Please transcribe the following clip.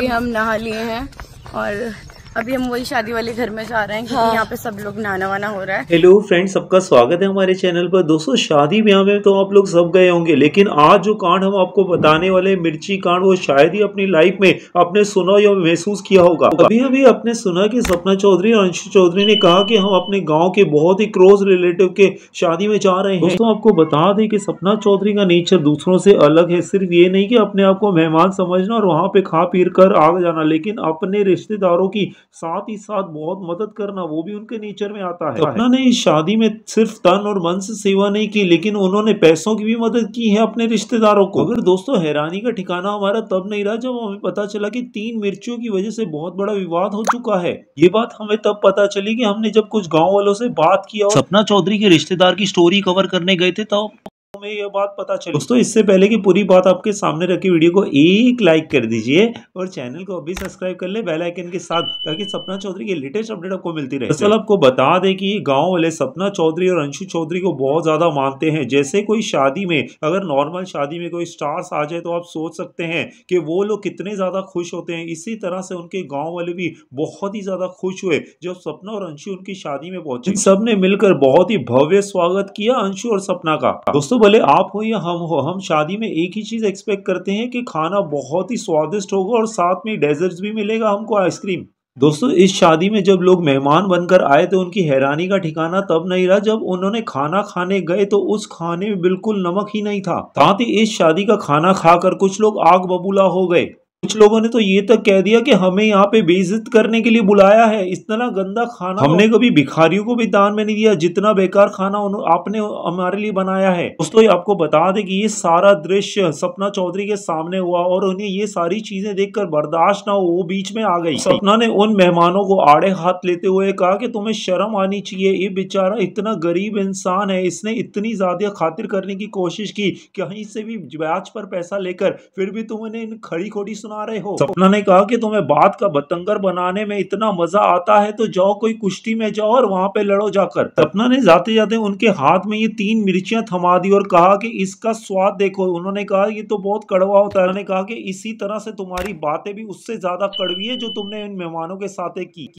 अभी हम नहा लिए हैं और अभी हम वही शादी वाले घर में जा रहे हैं क्योंकि हाँ। यहाँ पे सब लोग नाना वाना हो रहा है। हेलो फ्रेंड्स सबका स्वागत है हमारे चैनल पर। दोस्तों शादी ब्याह में तो आप लोग सब गए होंगे लेकिन आज जो कांड हम आपको बताने वाले मिर्ची कांड वो शायद ही अपनी लाइफ में आपने सुना या महसूस किया होगा। अभी अभी आपने सुना की सपना चौधरी और अंशु चौधरी ने कहा की हम अपने गाँव के बहुत ही क्लोज रिलेटिव के शादी में जा रहे हैं। दोस्तों आपको बता दें की सपना चौधरी का नेचर दूसरों से अलग है। सिर्फ़ ये नहीं की अपने आप को मेहमान समझना और वहाँ पे खा पी कर आ जाना लेकिन अपने रिश्तेदारों की साथ ही साथ बहुत मदद करना वो भी उनके नेचर में आता है। सपना ने इस शादी में सिर्फ़ तन और मन से सेवा नहीं की लेकिन उन्होंने पैसों की भी मदद की है अपने रिश्तेदारों को। अगर दोस्तों हैरानी का ठिकाना हमारा तब नहीं रहा जब हमें पता चला कि तीन मिर्चियों की वजह से बहुत बड़ा विवाद हो चुका है। ये बात हमें तब पता चली कि हमने जब कुछ गाँव वालों से बात किया और सपना चौधरी के रिश्तेदार की स्टोरी कवर करने गए थे तब। हमें यह बात पता चली। दोस्तों, इससे पहले कि पूरी बात आपके सामने रखी, वीडियो को एक लाइक कर दीजिए और चैनल को अभी सब्सक्राइब कर ले बेल आइकन के साथ, ताकि सपना चौधरी की लेटेस्ट अपडेट आपको मिलती रहे। दरअसल आपको बता दें कि गाँव वाले सपना चौधरी और अंशु चौधरी को बहुत ज़्यादा मानते हैं। जैसे कोई शादी में, अगर नॉर्मल शादी में कोई स्टार्स आ जाए तो आप सोच सकते हैं कि वो लोग कितने ज़्यादा खुश होते हैं। इसी तरह से उनके गाँव वाले भी बहुत ही ज़्यादा खुश हुए, जब सपना और अंशु उनकी शादी में पहुँचे। सबने मिलकर बहुत ही भव्य स्वागत किया अंशु और सपना का। दोस्तों भले आप हो या हम हो, हम शादी में एक ही चीज़ एक्सपेक्ट करते हैं कि खाना बहुत ही स्वादिष्ट होगा और साथ में डेजर्ट्स भी मिलेगा हमको आइसक्रीम दोस्तों, इस शादी में जब लोग मेहमान बनकर आए तो उनकी हैरानी का ठिकाना तब नहीं रहा जब उन्होंने खाना खाने गए तो उस खाने में बिल्कुल नमक ही नहीं था। साथ ही इस शादी का खाना खाकर कुछ लोग आग बबूला हो गए। कुछ लोगों ने तो ये तक कह दिया कि हमें यहाँ पे बेइज्जत करने के लिए बुलाया है। इतना गंदा खाना हमने कभी भिखारियों को भी दान में नहीं दिया जितना बेकार खाना आपने हमारे लिए बनाया है। दोस्तों आपको बता दें कि ये सारा दृश्य सपना चौधरी के सामने हुआ और उन्हें ये सारी चीज़ें देखकर बर्दाश्त ना हो वो बीच में आ गई। सपना ने उन मेहमानों को आड़े हाथ लेते हुए कहा कि तुम्हें शर्म आनी चाहिए। ये बेचारा इतना गरीब इंसान है इसने इतनी ज़्यादा खातिर करने की कोशिश की कहीं से भी ब्याज पर पैसा लेकर फिर भी तुम इन्हें खड़ी खोटी सुना रहे हो? सपना ने कहा कि तुम्हें बात का बतंगर बनाने में इतना मज़ा आता है तो जाओ कोई कुश्ती में जाओ और वहाँ पे लड़ो जाकर। सपना ने जाते जाते उनके हाथ में ये तीन मिर्चियाँ थमा दी और कहा कि इसका स्वाद देखो। उन्होंने कहा, ये तो बहुत कड़वा होता है। उन्होंने कहा कि इसी तरह से तुम्हारी बातें भी उससे ज़्यादा कड़वी है जो तुमने इन मेहमानों के साथ की।